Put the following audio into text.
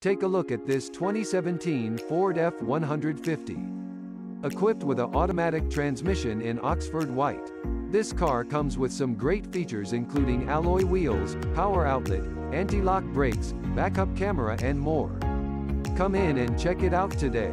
Take a look at this 2017 Ford F-150. Equipped with an automatic transmission in Oxford White. This car comes with some great features including alloy wheels, power outlet, anti-lock brakes, backup camera and more. Come in and check it out today.